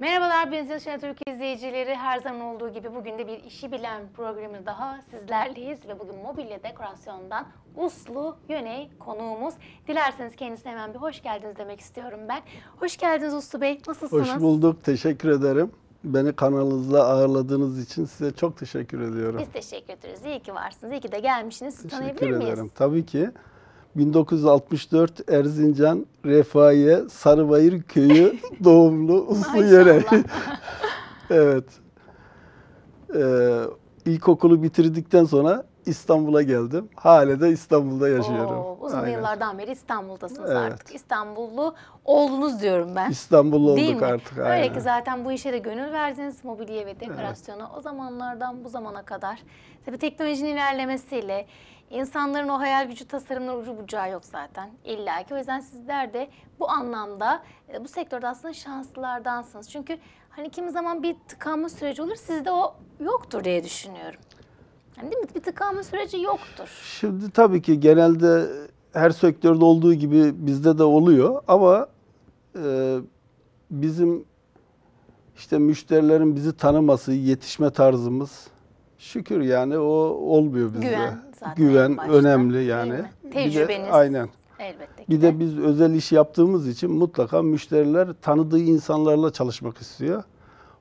Merhabalar Benzin Şen Türk izleyicileri. Her zaman olduğu gibi bugün de bir işi bilen programı daha sizlerleyiz ve bugün mobilya dekorasyondan Uslu Yöney konuğumuz. Dilerseniz kendisine hemen bir hoş geldiniz demek istiyorum ben. Hoş geldiniz Uslu Bey. Nasılsınız? Hoş bulduk. Teşekkür ederim. Beni kanalınızda ağırladığınız için size çok teşekkür ediyorum. Biz teşekkür ederiz. İyi ki varsınız. İyi ki de gelmişsiniz. Teşekkür tanıyabilir miyiz? ederim. Tabii ki. 1964 Erzincan Refahiye Sarıbayır Köyü doğumlu Uslu. Maşallah. evet. Ee, ilkokulu bitirdikten sonra İstanbul'a geldim. Hala da İstanbul'da yaşıyorum. Oo, uzun Aynen. yıllardan beri İstanbul'dasınız Evet. artık. İstanbullu oldunuz diyorum ben. İstanbullu Değil olduk mi? artık. Öyle aynen. ki zaten bu işe de gönül verdiniz mobilya ve dekorasyona. O zamanlardan bu zamana kadar. Tabii teknolojinin ilerlemesiyle insanların o hayal gücü tasarımlar ucu bucağı yok zaten illa ki. O yüzden sizler de bu anlamda e, bu sektörde aslında şanslılardansınız. Çünkü hani kimi zaman bir tıkanma süreci olur sizde o yoktur diye düşünüyorum. Yani değil mi? Bir tıkanma süreci yoktur. Şimdi tabii ki genelde her sektörde olduğu gibi bizde de oluyor ama e, bizim işte müşterilerin bizi tanıması, yetişme tarzımız şükür yani o olmuyor bizde. Güven zaten en Güven başta, önemli yani. Bir de- Tecrübeniz. aynen. Elbette ki Bir de biz özel iş yaptığımız için mutlaka müşteriler tanıdığı insanlarla çalışmak istiyor.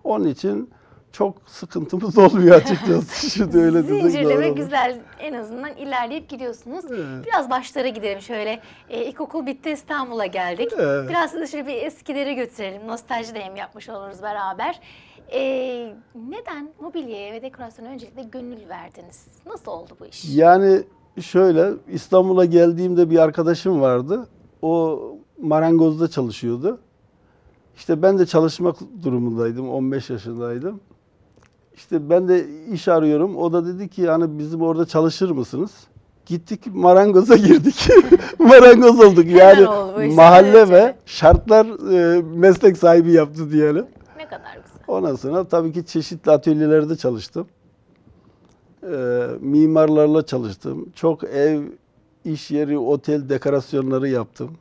Onun için çok sıkıntımız olmuyor açıkçası. Şimdi öyle Zincirleme güzel en azından ilerleyip gidiyorsunuz. Evet. Biraz başlara gidelim şöyle. E, ilkokul bitti İstanbul'a geldik. Evet. Biraz sizi şöyle bir eskileri götürelim. Nostalji de hem yapmış oluruz beraber. E, neden mobilyaya ve dekorasyona öncelikle gönül verdiniz? Nasıl oldu bu iş? Yani şöyle İstanbul'a geldiğimde bir arkadaşım vardı. O marangozda çalışıyordu. İşte ben de çalışmak durumundaydım. 15 yaşındaydım. İşte ben de iş arıyorum. O da dedi ki hani bizim orada çalışır mısınız? Gittik marangoza girdik. Marangoz olduk. Yani oldu mahalle ve şartlar e, meslek sahibi yaptı diyelim. Ne kadar güzel. Ondan sonra tabii ki çeşitli atölyelerde çalıştım. Ee, mimarlarla çalıştım. Çok ev, iş yeri, otel dekorasyonları yaptım.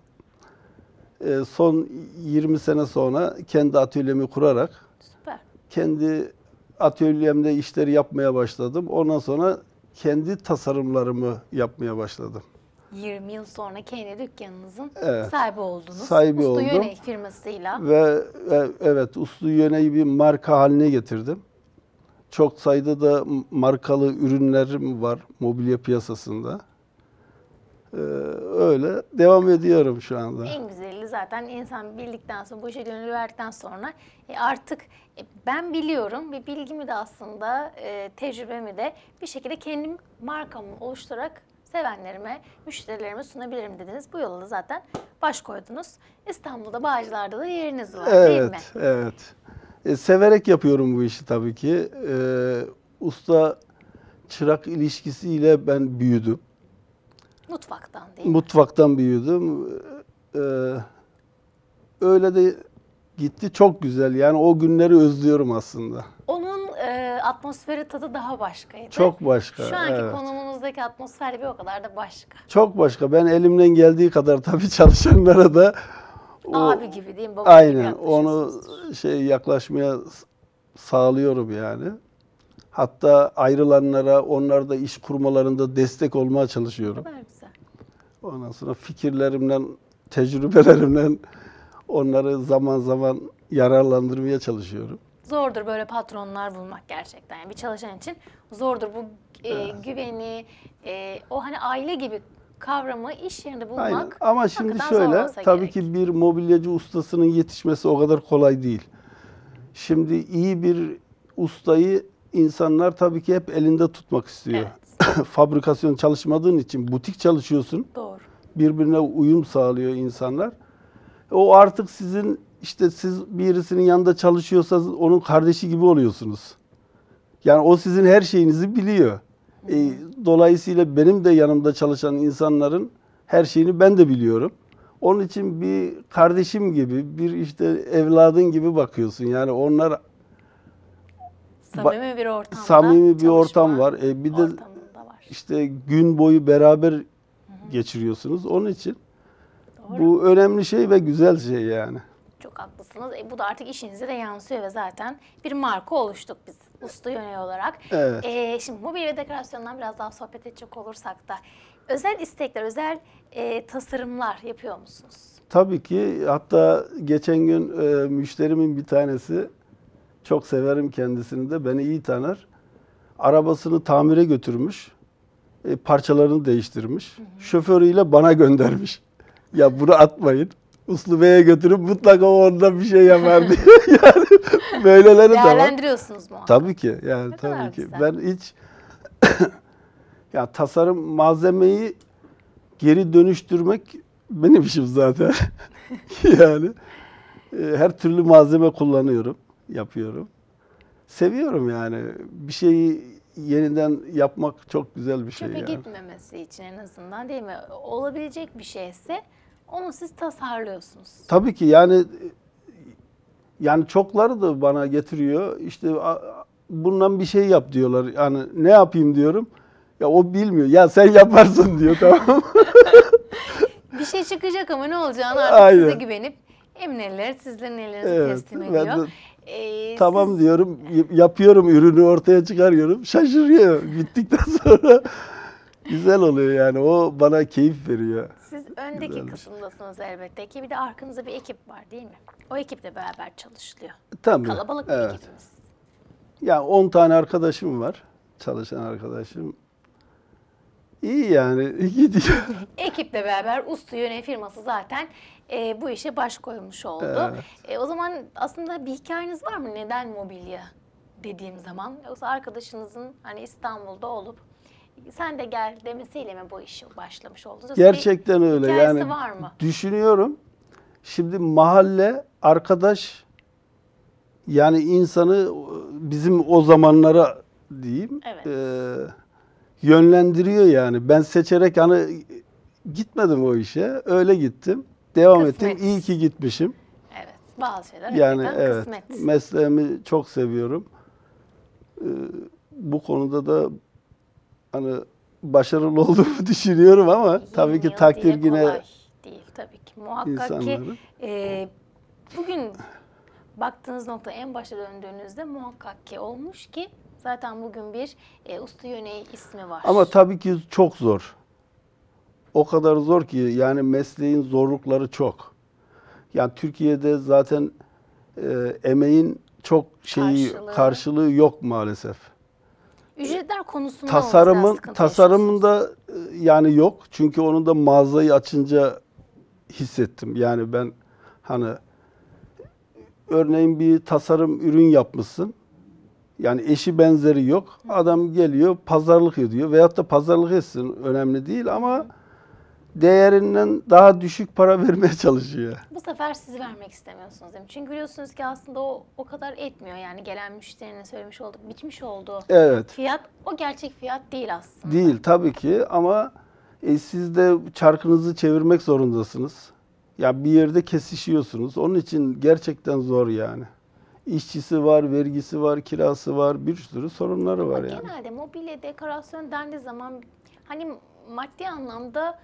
Ee, son 20 sene sonra kendi atölyemi kurarak Süper. kendi atölyemde işleri yapmaya başladım. Ondan sonra kendi tasarımlarımı yapmaya başladım. 20 yıl sonra kendi dükkanınızın Evet. sahibi oldunuz. Sahibi Usta oldum. Yöney firmasıyla. Ve e, evet Uslu Yöne'yi bir marka haline getirdim. Çok sayıda da markalı ürünlerim var mobilya piyasasında. Ee, öyle devam ediyorum şu anda. En güzeli zaten insan bildikten sonra, bu işe gönül verdikten sonra e, artık e, ben biliyorum ve bilgimi de aslında e, tecrübemi de bir şekilde kendim markamı oluşturarak sevenlerime, müşterilerime sunabilirim dediniz. Bu yola da zaten baş koydunuz. İstanbul'da Bağcılar'da da yeriniz var değil mi? Evet, evet. E, severek yapıyorum bu işi tabii ki. E, usta çırak ilişkisiyle ben büyüdüm. Mutfaktan değil mi? Mutfaktan büyüdüm. E, öyle de gitti çok güzel. Yani o günleri özlüyorum aslında. Onun e, atmosferi tadı daha başkaydı. Çok başka. Şu anki evet. konumunuzdaki atmosfer bir o kadar da başka. Çok başka. Ben elimden geldiği kadar tabii çalışanlara da o- Abi gibi değil mi? Baba gibi aynen onu yaklaşıyorsunuzdur. şey yaklaşmaya sağlıyorum yani. Hatta ayrılanlara, onlar da iş kurmalarında destek olmaya Ne çalışıyorum. kadar güzel. Ondan sonra fikirlerimden, tecrübelerimden onları zaman zaman yararlandırmaya çalışıyorum. Zordur böyle patronlar bulmak gerçekten. Yani bir çalışan için zordur bu e, güveni, e, o hani aile gibi kavramı iş yerinde bulmak. Aynen. Ama şimdi şöyle, tabii gerek. ki bir mobilyacı ustasının yetişmesi o kadar kolay değil. Şimdi iyi bir ustayı insanlar tabii ki hep elinde tutmak istiyor. Fabrikasyon çalışmadığın için butik çalışıyorsun. Doğru. Birbirine uyum sağlıyor insanlar. O artık sizin işte siz birisinin yanında çalışıyorsanız onun kardeşi gibi oluyorsunuz. Yani o sizin her şeyinizi biliyor. E, dolayısıyla benim de yanımda çalışan insanların her şeyini ben de biliyorum. Onun için bir kardeşim gibi, bir işte evladın gibi bakıyorsun. Yani onlar Samimi bir ortamda samimi bir ortam var. E, bir de var. İşte gün boyu beraber geçiriyorsunuz. Onun için Doğru. bu önemli şey ve güzel şey yani. Çok haklısınız. E, bu da artık işinize de yansıyor ve zaten bir marka oluştuk biz usta yönel olarak. Evet. E, şimdi mobil ve dekorasyondan biraz daha sohbet edecek olursak da özel istekler, özel e, tasarımlar yapıyor musunuz? Tabii ki hatta geçen gün e, müşterimin bir tanesi çok severim kendisini de beni iyi tanır. Arabasını tamire götürmüş. E, parçalarını değiştirmiş. Şoförüyle bana göndermiş. Ya bunu atmayın. Uslu Bey'e götürüp mutlaka o ondan bir şey yapar diye. yani böyleleri de var. Değerlendiriyorsunuz mu? Tabii ki yani Ne tabii ki. güzel. Ben hiç ya tasarım malzemeyi geri dönüştürmek benim işim zaten. yani e, her türlü malzeme kullanıyorum, yapıyorum. Seviyorum yani. Bir şeyi yeniden yapmak çok güzel bir şey Çöpe yani. gitmemesi için en azından değil mi? Olabilecek bir şeyse onu siz tasarlıyorsunuz. Tabii ki yani yani çokları da bana getiriyor. İşte bundan bir şey yap diyorlar. Yani ne yapayım diyorum. Ya o bilmiyor. Ya sen yaparsın diyor tamam? Bir şey çıkacak ama ne olacağını artık Aynen. size güvenip emin eller sizlerin ellerinize Evet, teslim ediyor. Ee, tamam siz- diyorum. Yapıyorum ürünü ortaya çıkarıyorum. Şaşırıyor. Bittikten sonra güzel oluyor yani. O bana keyif veriyor. Siz öndeki Güzelmiş. kısımdasınız elbette ki. Bir de arkanızda bir ekip var değil mi? O ekiple beraber çalışılıyor. Tabii. Kalabalık bir evet. ekibiniz. Ya 10 tane arkadaşım var. Çalışan arkadaşım. İyi yani. Gidiyor. Ekiple beraber Ustu Yöne firması zaten e, bu işe baş koymuş oldu. Evet. E, o zaman aslında bir hikayeniz var mı? Neden mobilya dediğim zaman? Yoksa arkadaşınızın hani İstanbul'da olup sen de gel demesiyle mi bu işe başlamış oldunuz? Yoksa bir Gerçekten öyle. hikayesi Yani var mı? düşünüyorum. Şimdi mahalle, arkadaş yani insanı bizim o zamanlara diyeyim Evet. eee, yönlendiriyor yani. Ben seçerek hani gitmedim o işe. Öyle gittim. Devam Kısmet. ettim. İyi ki gitmişim. Evet. Bazı şeyler Yani evet. kısmet. Mesleğimi çok seviyorum. Eee, bu konuda da hani başarılı olduğumu düşünüyorum ama tabii Yirmi ki takdir yine değil tabii ki. Muhakkak ki insanların. e, bugün baktığınız nokta en başa döndüğünüzde muhakkak ki olmuş ki zaten bugün bir e, usta yöneği ismi var. Ama tabii ki çok zor. O kadar zor ki yani mesleğin zorlukları çok. Yani Türkiye'de zaten e, emeğin çok şeyi Karşılığı. karşılığı. yok maalesef. Ücretler konusunda Tasarımın tasarımında e, yani yok. Çünkü onu da mağazayı açınca hissettim. Yani ben hani örneğin bir tasarım ürün yapmışsın. Yani eşi benzeri yok. Adam geliyor pazarlık ediyor. Veyahut da pazarlık etsin önemli değil ama değerinden daha düşük para vermeye çalışıyor. Bu sefer siz vermek istemiyorsunuz değil mi? Çünkü biliyorsunuz ki aslında o o kadar etmiyor yani gelen müşterinin söylemiş olduğu, biçmiş olduğu Evet. fiyat o gerçek fiyat değil aslında. Değil tabii ki ama e, siz de çarkınızı çevirmek zorundasınız. Ya bir yerde kesişiyorsunuz. Onun için gerçekten zor yani. İşçisi var, vergisi var, kirası var, bir sürü sorunları var Ama yani. Genelde mobilya dekorasyon dendiği zaman hani maddi anlamda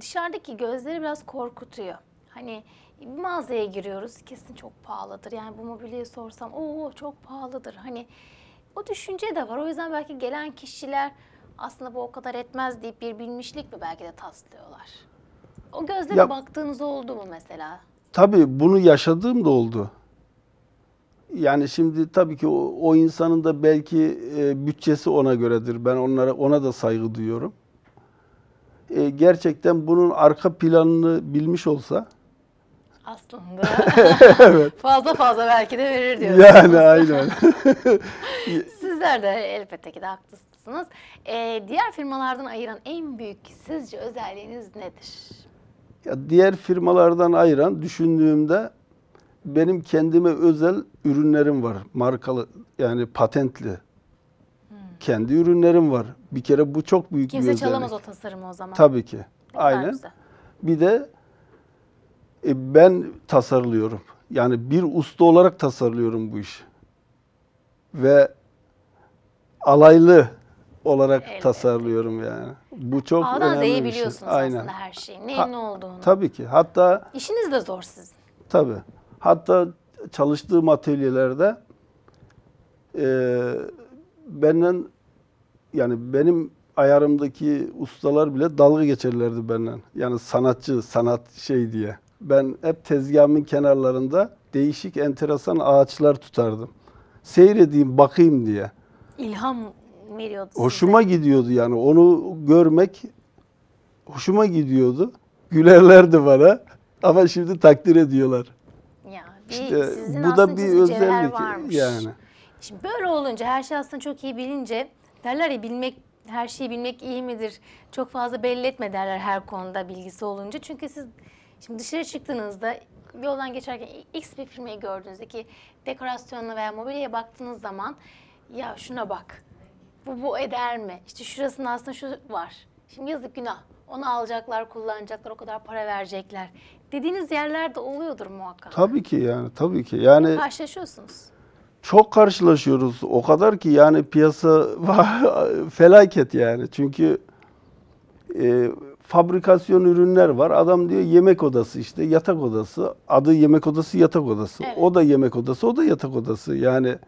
dışarıdaki gözleri biraz korkutuyor. Hani bir mağazaya giriyoruz kesin çok pahalıdır. Yani bu mobilyayı sorsam o çok pahalıdır. Hani o düşünce de var. O yüzden belki gelen kişiler aslında bu o kadar etmez deyip bir bilmişlik mi belki de taslıyorlar. O gözle Ya- baktığınız oldu mu mesela? Tabii bunu yaşadığım da oldu. Yani şimdi tabii ki o, o insanın da belki e, bütçesi ona göredir. Ben onlara ona da saygı duyuyorum. E, gerçekten bunun arka planını bilmiş olsa Aslında fazla fazla belki de verir diyorsunuz. yani aynen. Sizler de elbette ki de haklısınız. Ee, diğer firmalardan ayıran en büyük sizce özelliğiniz nedir? Ya diğer firmalardan ayıran düşündüğümde benim kendime özel ürünlerim var. Markalı yani patentli. Kendi ürünlerim var. Bir kere bu çok büyük bir Kimse özellik. çalamaz o tasarımı o zaman. Tabii ki. Ne Aynen. Bir de e, ben tasarlıyorum. Yani bir usta olarak tasarlıyorum bu işi. Ve alaylı olarak Elbette. tasarlıyorum yani. Bu çok A'dan önemli Z'ye bir şey. biliyorsunuz Aynen. aslında her şeyi. Neyin Ha- ne olduğunu. Tabii ki. Hatta İşiniz de zor sizin. Tabii. Hatta çalıştığım atölyelerde eee benden yani benim ayarımdaki ustalar bile dalga geçerlerdi benden. Yani sanatçı, sanat şey diye. Ben hep tezgahımın kenarlarında değişik enteresan ağaçlar tutardım. Seyredeyim, bakayım diye. İlham veriyordu size. Hoşuma gidiyordu yani onu görmek hoşuma gidiyordu. Gülerlerdi bana ama şimdi takdir ediyorlar. İşte sizin bu da bir özellik varmış. yani. Şimdi böyle olunca her şey aslında çok iyi bilince derler ya bilmek her şeyi bilmek iyi midir? Çok fazla belli etme derler her konuda bilgisi olunca. Çünkü siz şimdi dışarı çıktığınızda yoldan geçerken X bir firmayı gördüğünüzde ki dekorasyonuna veya mobilyaya baktığınız zaman ya şuna bak. Bu bu eder mi? İşte şurasında aslında şu var. Şimdi yazık günah. Onu alacaklar, kullanacaklar, o kadar para verecekler. Dediğiniz yerlerde oluyordur muhakkak. Tabii ki yani tabii ki. Yani Karşılaşıyorsunuz. çok karşılaşıyoruz. O kadar ki yani piyasa felaket yani. Çünkü e, fabrikasyon ürünler var. Adam diyor yemek odası işte yatak odası. Adı yemek odası yatak odası. Evet. O da yemek odası, o da yatak odası. Yani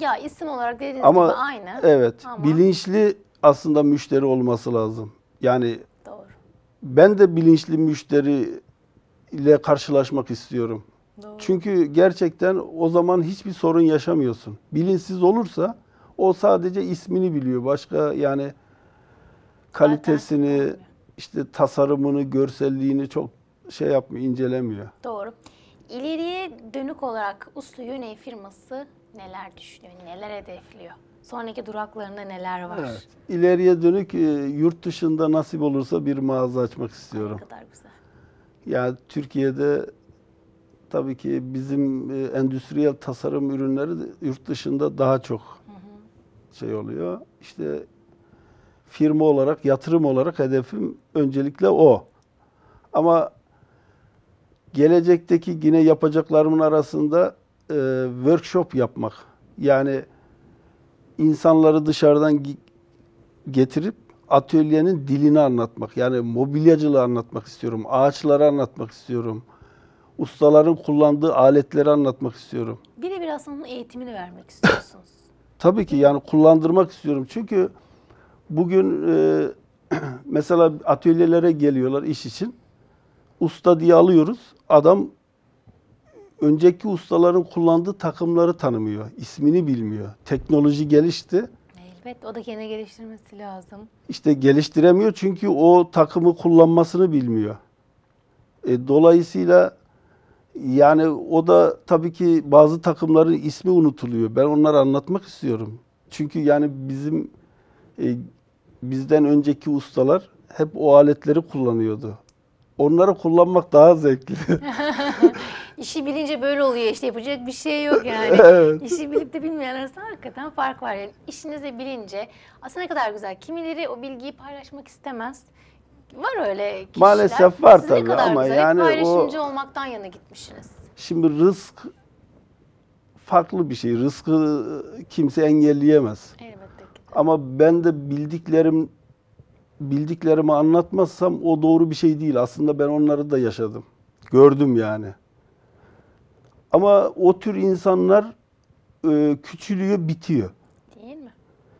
Ya isim olarak dediğiniz ama gibi aynı. evet Ama- bilinçli aslında müşteri olması lazım. Yani Doğru. ben de bilinçli müşteri ile karşılaşmak istiyorum. Doğru. Çünkü gerçekten o zaman hiçbir sorun yaşamıyorsun. Bilinçsiz olursa o sadece ismini biliyor. Başka yani kalitesini, olmuyor. işte tasarımını, görselliğini çok şey yapmıyor, incelemiyor. Doğru. İleriye dönük olarak Uslu Yöney firması neler düşünüyor, neler hedefliyor? Sonraki duraklarında neler var? Evet. İleriye dönük e, yurt dışında nasip olursa bir mağaza açmak Ne istiyorum. kadar güzel. Yani Türkiye'de tabii ki bizim e, endüstriyel tasarım ürünleri yurt dışında daha çok şey oluyor. İşte firma olarak, yatırım olarak hedefim öncelikle o. Ama gelecekteki yine yapacaklarımın arasında e, workshop yapmak. Yani insanları dışarıdan getirip atölyenin dilini anlatmak. Yani mobilyacılığı anlatmak istiyorum. Ağaçları anlatmak istiyorum. Ustaların kullandığı aletleri anlatmak istiyorum. Birebir aslında onun eğitimini vermek istiyorsunuz. Tabii ki yani kullandırmak istiyorum. Çünkü bugün e, mesela atölyelere geliyorlar iş için. Usta diye alıyoruz. Adam önceki ustaların kullandığı takımları tanımıyor. ismini bilmiyor. Teknoloji gelişti. Elbet o da kendini geliştirmesi lazım. İşte geliştiremiyor çünkü o takımı kullanmasını bilmiyor. E, dolayısıyla yani o da tabii ki bazı takımların ismi unutuluyor. Ben onları anlatmak istiyorum. Çünkü yani bizim e, bizden önceki ustalar hep o aletleri kullanıyordu. Onları kullanmak daha zevkli. İşi bilince böyle oluyor işte yapacak bir şey yok yani. Evet. İşi bilip de bilmeyen arasında hakikaten fark var. Yani işinizi bilince aslında ne kadar güzel. Kimileri o bilgiyi paylaşmak istemez. Var öyle kişiler. Maalesef var Siz tabii ama güzel. Yani o- paylaşımcı olmaktan yana gitmişsiniz. Şimdi rızk farklı bir şey. Rızkı kimse engelleyemez. Elbette ki. Ama ben de bildiklerim bildiklerimi anlatmazsam o doğru bir şey değil. Aslında ben onları da yaşadım. Gördüm yani. Ama o tür insanlar e, küçülüyor, bitiyor. Değil mi?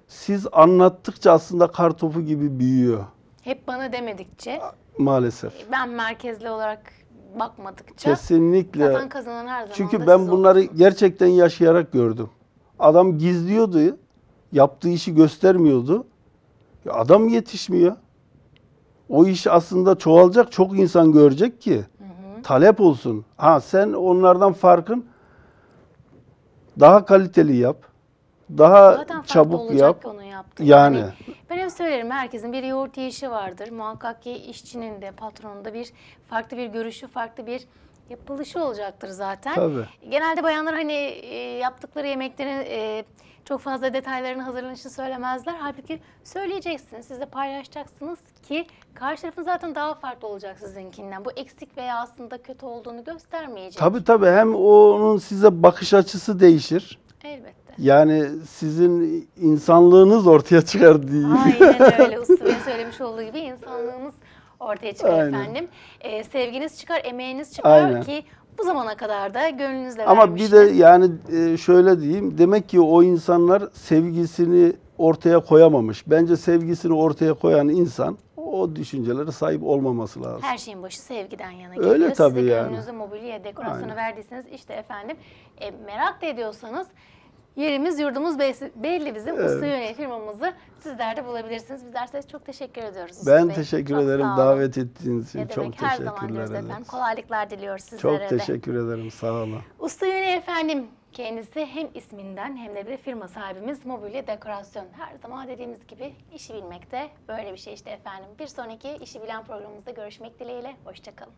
Siz anlattıkça aslında kar topu gibi büyüyor Hep bana demedikçe, maalesef. ben merkezli olarak bakmadıkça Kesinlikle. zaten kazanan her zaman Çünkü ben bunları olursunuz. gerçekten yaşayarak gördüm. Adam gizliyordu, yaptığı işi göstermiyordu. Ya adam yetişmiyor. O iş aslında çoğalacak, çok insan görecek ki talep olsun. Ha sen onlardan farkın daha kaliteli yap. Daha Zaten çabuk yap. ki onun yaptığı. Yani. ben hep söylerim herkesin bir yoğurt yiyişi vardır. Muhakkak ki işçinin de patronun da bir farklı bir görüşü, farklı bir yapılışı olacaktır zaten. Tabii. Genelde bayanlar hani e, yaptıkları yemeklerin e, çok fazla detaylarını hazırlanışını söylemezler. Halbuki söyleyeceksiniz, siz de paylaşacaksınız ki karşı tarafın zaten daha farklı olacak sizinkinden. Bu eksik veya aslında kötü olduğunu göstermeyecek. Tabii tabii hem onun size bakış açısı değişir. Elbette. Yani sizin insanlığınız ortaya çıkar diyeyim. Aynen öyle. Usta söylemiş olduğu gibi insanlığımız ortaya çıkar Aynen. efendim. Ee, sevginiz çıkar, emeğiniz çıkar Aynen. ki Bu zamana kadar da gönlünüzle Ama bir de yani e, şöyle diyeyim. Demek ki o insanlar sevgisini ortaya koyamamış. Bence sevgisini ortaya koyan insan o düşüncelere sahip olmaması lazım. Her şeyin başı sevgiden yana Öyle geliyor. Siz tabii de yani. gönlünüzü mobilya dekorasyonu Aynen. verdiyseniz işte efendim e, merak da ediyorsanız yerimiz yurdumuz belli, bizim Evet. Usta Yönelik firmamızı sizler de bulabilirsiniz. Bizler size çok teşekkür ediyoruz Usta Ben Bey. teşekkür Çok ederim davet ettiğiniz için. Ne çok demek her zaman teşekkürler ederim. efendim. Kolaylıklar diliyoruz sizlere Çok de. teşekkür ederim. Sağ olun. Usta Yöne efendim kendisi hem isminden hem de bir firma sahibimiz mobilya dekorasyon. Her zaman dediğimiz gibi işi bilmekte böyle bir şey işte efendim. Bir sonraki işi bilen programımızda görüşmek dileğiyle. Hoşçakalın.